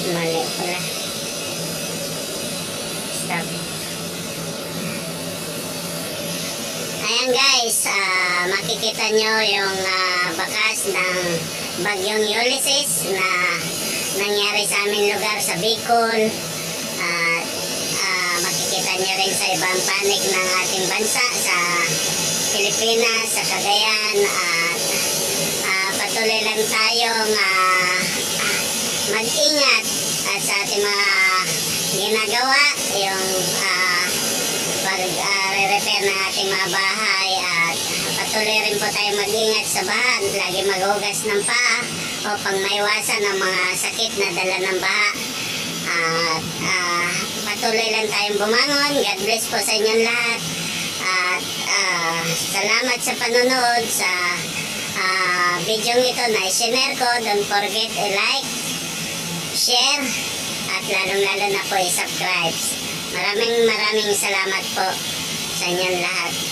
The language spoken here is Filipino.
Mali pala. Stop. Ayan guys, ah, makikita nyo yung ah, bakas ng bagyong Ulysses na nangyari sa aming lugar sa Bicol. At ah, makikita nyo rin sa ibang panig ng ating bansa sa Pilipinas, sa Cagayan. At ah, patuloy lang tayong ah, mag-ingat at sa ating mga ginagawa, yung ah, pag-repair ng ating mga bahay at patuloy rin po tayo mag-ingat sa baha. Lagi maghugas ng paa upang maiwasan ang mga sakit na dala ng baha. At ah, patuloy lang tayong bumangon. God bless po sa inyong lahat. At ah, salamat sa panonood sa ah, video ito na i-share ko. Don't forget to like, share, at lalong-lalo na po i-subscribe. Maraming maraming salamat po sa inyong lahat.